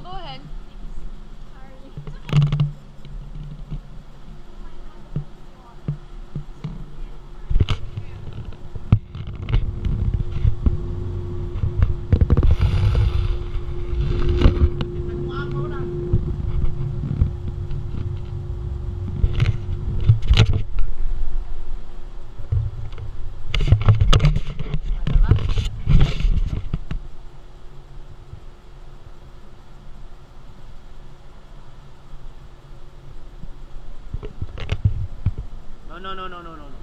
Go ahead. No, no, no, no, no,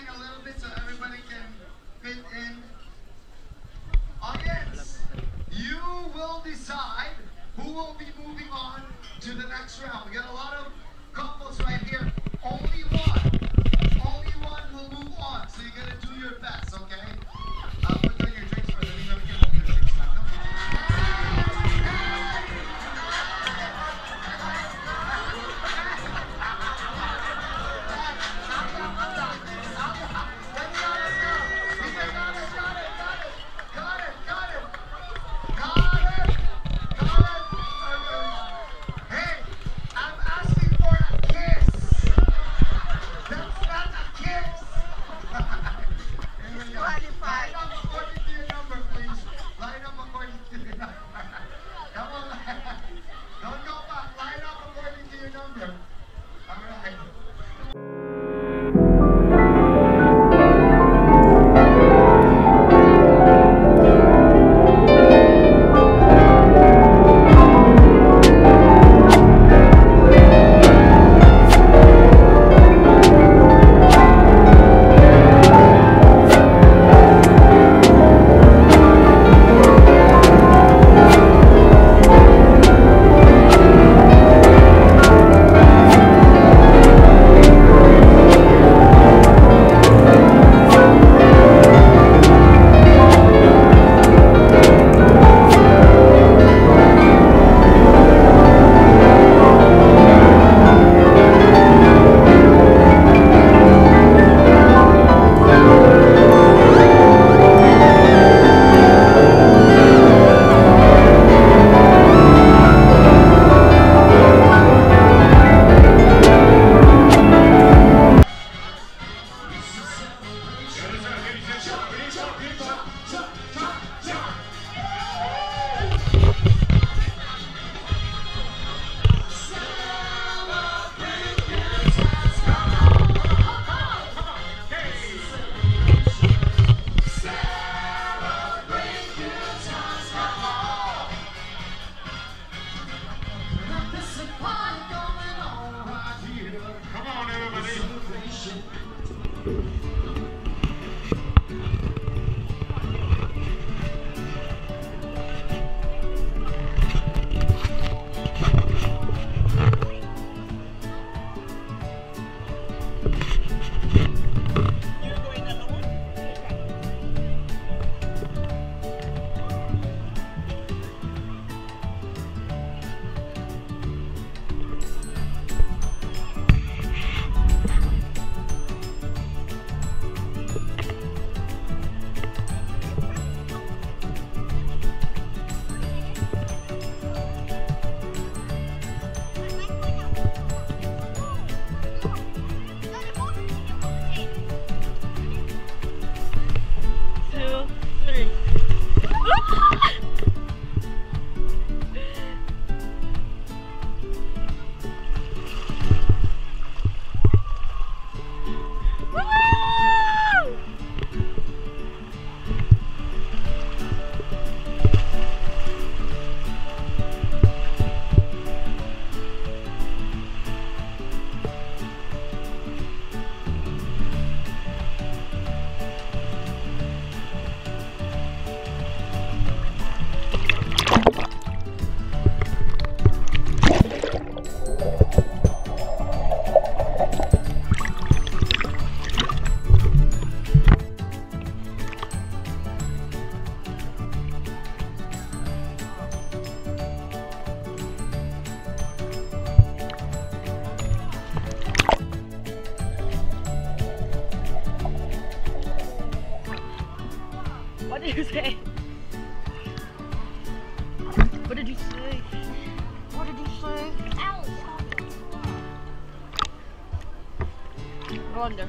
Squeeze a little bit so everybody can fit in. Audience, you will decide who will be moving on to the next round. We got a lot of couples right here. You say? What did you say? What did you say? Ow. Go under.